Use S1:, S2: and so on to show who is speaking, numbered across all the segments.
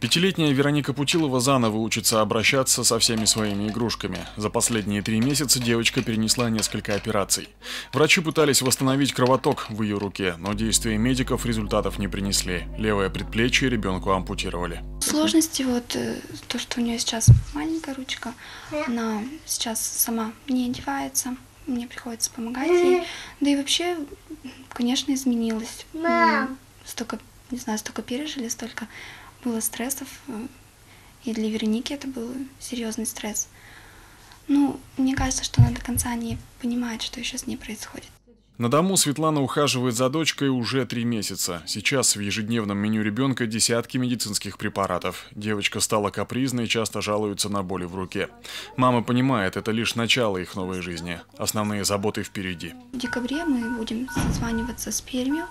S1: Пятилетняя Вероника Путилова заново учится обращаться со всеми своими игрушками. За последние три месяца девочка перенесла несколько операций. Врачи пытались восстановить кровоток в ее руке, но действия медиков результатов не принесли. Левое предплечье ребенку ампутировали.
S2: Сложности вот э, то, что у нее сейчас маленькая ручка, она сейчас сама не одевается, мне приходится помогать ей. Да и вообще, конечно, изменилась. Столько, не знаю, столько пережили, столько было стрессов, и для Вероники это был серьезный стресс. Ну, мне кажется, что она до конца не понимает, что еще с ней происходит.
S1: На дому Светлана ухаживает за дочкой уже три месяца. Сейчас в ежедневном меню ребенка десятки медицинских препаратов. Девочка стала капризной и часто жалуется на боли в руке. Мама понимает, это лишь начало их новой жизни. Основные заботы впереди.
S2: В декабре мы будем созваниваться с Пермью,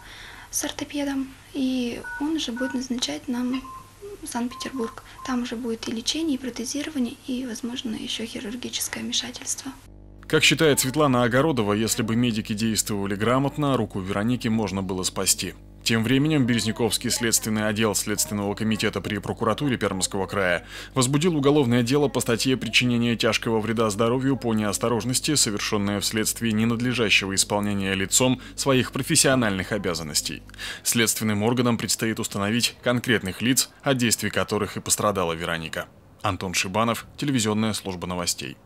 S2: с ортопедом, и он уже будет назначать нам Санкт-Петербург. Там уже будет и лечение, и протезирование, и, возможно, еще хирургическое вмешательство.
S1: Как считает Светлана Огородова, если бы медики действовали грамотно, руку Вероники можно было спасти. Тем временем Березняковский следственный отдел Следственного комитета при прокуратуре Пермского края возбудил уголовное дело по статье причинения тяжкого вреда здоровью по неосторожности, совершенное вследствие ненадлежащего исполнения лицом своих профессиональных обязанностей. Следственным органам предстоит установить конкретных лиц, от действий которых и пострадала Вероника. Антон Шибанов, телевизионная служба новостей.